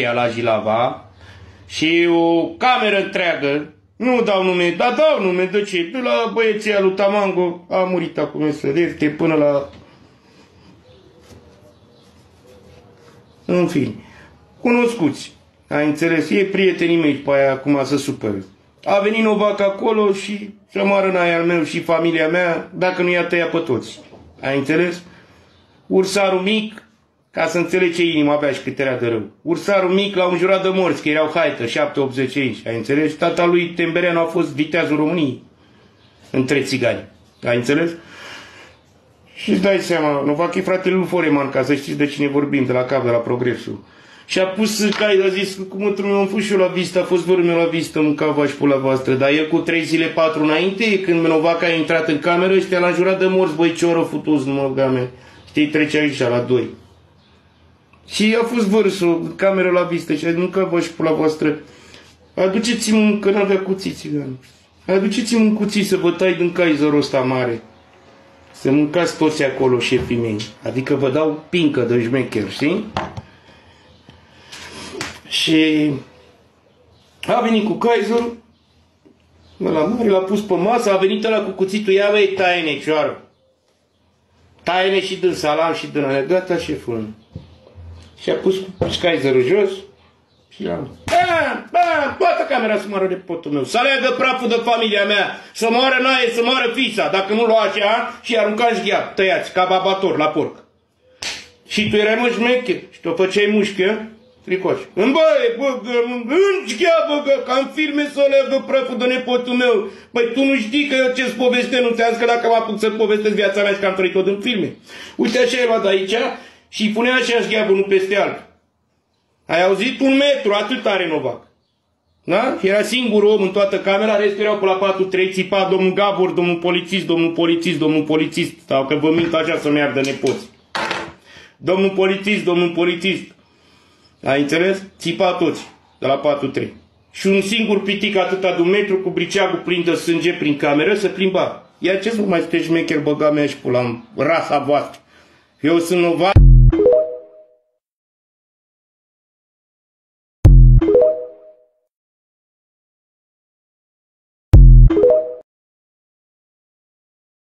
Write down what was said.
la Jilava și o cameră întreagă, nu dau nume, dar dau nume, de ce? De la băieția lui Tamango a murit acum în săderte până la... În fine, cunoscuți, ai înțeles? E prietenii mei pe aia acum să supără. A venit Novac acolo și să moară în aia al meu și familia mea, dacă nu i-a tăiat pe toți. Ai înțeles? Ursarul mic, ca să înțelegi ce inimă avea și cât era de rău. Ursarul mic l-au înjurat de morți, că erau haită, 7-80 inci, ai înțeles? Tata lui Tembereanu a fost viteazul României între țigani, ai înțeles? Și îți dai seama, Novac e fratele lui Foreman, ca să știți de cine vorbim, de la cap, de la Progresul. Și a pus cai, a zis, cum într meu am fost și eu la vizită, a fost vărul meu la vizită în cava și pula voastră, dar el cu trei zile, patru înainte, când Novac a intrat în cameră, ăștia l-a jurat de morți, băi, ce oră futus, nu mă game. Știi, trece aici la doi. Și a fost vărsul, cameră la vizită și a zis, nu cava și pula voastră, aduceți-mi un, că n-avea cuții țigan. Aduceți-mi un cuțit să vă tai din caizorul ăsta mare. Să mâncați toți acolo, șefii mei. Adică vă dau pincă de șmecher, știi? Și a venit cu Kaiser, la mare, l-a pus pe masă, a venit ăla cu cuțitul, ia băi, taine, cioară. Taine și din salam și din alea, gata șeful. Și a pus Kaiserul jos și l-am... Bam, bam, toată camera să moară de potul meu, să aleagă praful de familia mea, să moară naie, să moară fița, dacă nu lua așa și arunca în șgheat, tăiați, ca babator, la porc. Și tu erai mă șmecher și tu făceai mușcă, Tricoș. În baie, băgă, în șchea, băgă, ca în filme să leagă prăful de nepotul meu. Păi tu nu știi că eu ce-ți poveste, nu ți că dacă mă apuc să povestesc viața mea și că am trăit tot în filme. Uite așa e luat aici și îi punea așa șgheabă, nu peste alt. Ai auzit? Un metru, atât are Novac. Da? Era singurul om în toată camera, restul erau pe la 4 3 țipa domnul Gabor, domnul polițist, domnul polițist, domnul polițist, sau că vă mint așa să-mi ardă nepoți. Domnul polițist, domnul polițist. Ai înțeles? Țipa toți, de la 4-3. Și un singur pitic atâta de un metru cu briceagul plin de sânge prin cameră să plimba. Iar ce să mai sunteți șmecher băga mea și pula rasa voastră? Eu sunt novat.